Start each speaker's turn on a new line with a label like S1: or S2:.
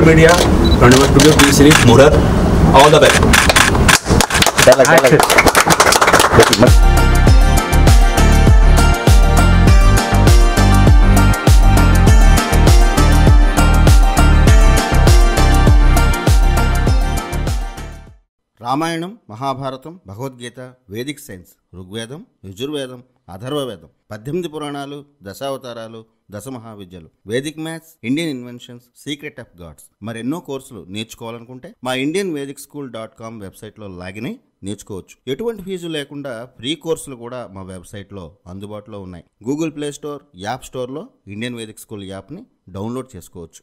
S1: Media, Running Studio, T Series, Murar. All the best.
S2: చాలా చాలా okay, మరి Ramayanam Mahabharatam Bhagavad Gita Vedic science Rigvedam Yajurvedam Atharvavedam పద్దెనిమిది పురాణాలు దశావతారాలు దశ మహావిద్యలు vedic maths Indian inventions secret of gods. మరెన్నో కోర్సులు నేర్చుకోవాలనుకుంటే మా Indian vedic school dot com వెబ్సైట్లో లాగిన్ అయి నేర్చుకోవచ్చు. ఎటువంటి ఫీజు లేకుండా ఫ్రీ కోర్సులు కూడా మా వెబ్సైట్లో అందుబాటులో ఉన్నాయి. గూగుల్ ప్లే స్టోర్ యాప్ స్టోర్లో ఇండియన్ వేదిక్ స్కూల్ యాప్ని డౌన్లోడ్ చేసుకోవచ్చు.